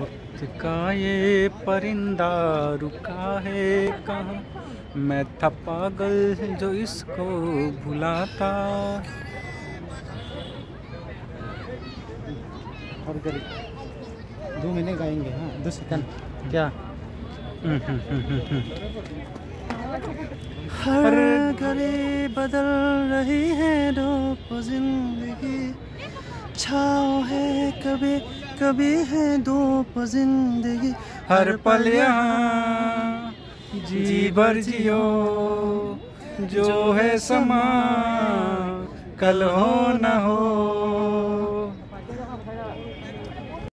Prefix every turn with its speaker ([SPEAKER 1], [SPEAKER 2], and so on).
[SPEAKER 1] वक्त का ये परिंदा रुका है कहाँ? मैं था पागल जो इसको भुलाता।
[SPEAKER 2] और करीब दो महीने गाएँगे हाँ दो सेकंड।
[SPEAKER 1] क्या? हर घड़ी बदल रही है रूप ज़िंदगी। छाओ है कभी कभी है दो ज़िंदगी, हर पल जी भर जियो, जो है समा, कल हो न हो।